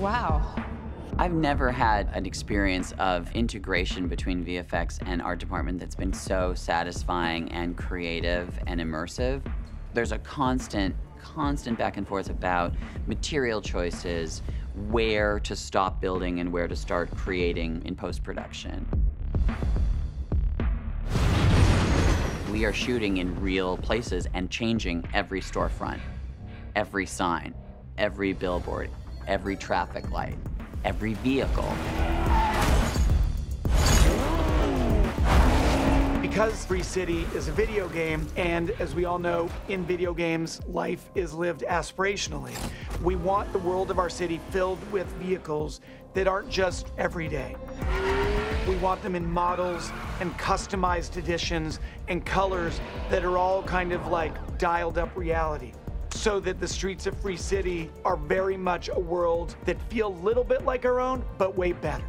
Wow. I've never had an experience of integration between VFX and art department that's been so satisfying and creative and immersive. There's a constant, constant back and forth about material choices, where to stop building and where to start creating in post-production. We are shooting in real places and changing every storefront, every sign, every billboard, every traffic light every vehicle. Because Free City is a video game, and as we all know, in video games, life is lived aspirationally. We want the world of our city filled with vehicles that aren't just everyday. We want them in models and customized editions and colors that are all kind of like dialed up reality so that the streets of Free City are very much a world that feel a little bit like our own, but way better.